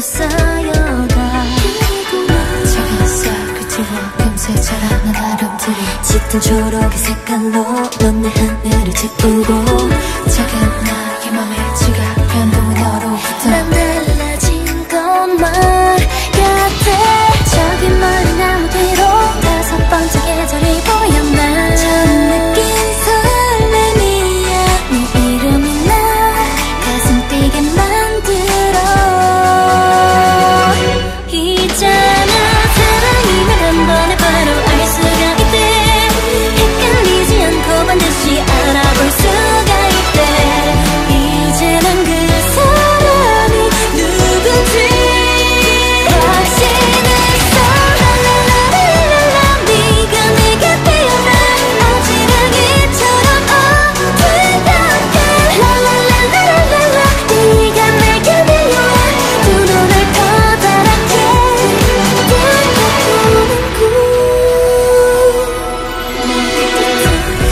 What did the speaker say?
또 쌓여가. 작은 햇살 끝으로 금세 자라는 아름들이 짙은 초록의 색깔로 넌 내 하늘을 채우고